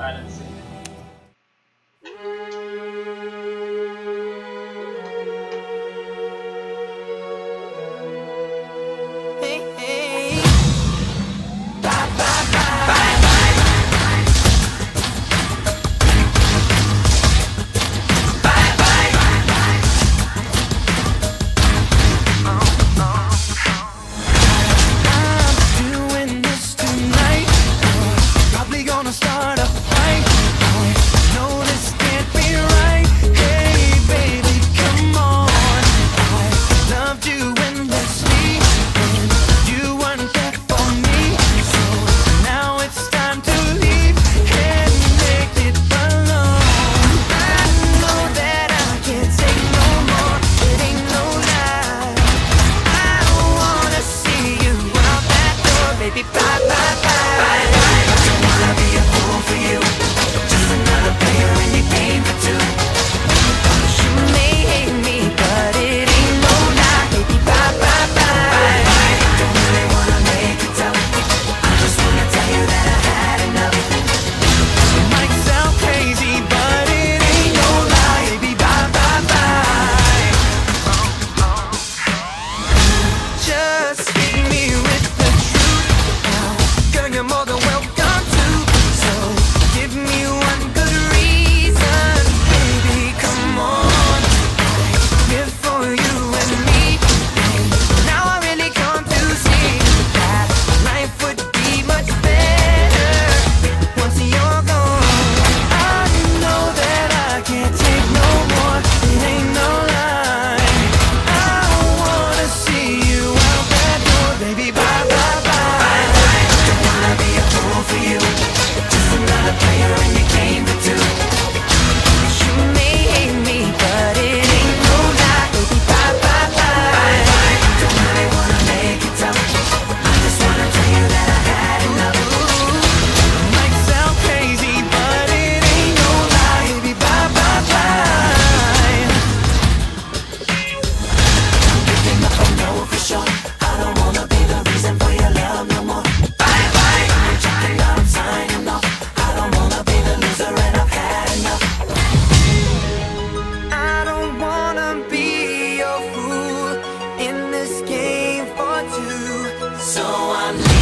balancing we gonna start a fight? No, this can't be right. Hey, baby, come on. I loved you endlessly, you weren't there for me. So now it's time to leave and make it alone. I know that I can't take no more. It ain't no lie. I wanna see you out that door, baby. Bye bye. so I'm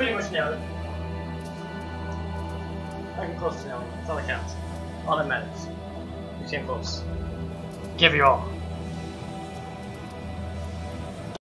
pretty much nailed it. I can close to nailing it. That's all that counts. All that matters. You came close. Give your all.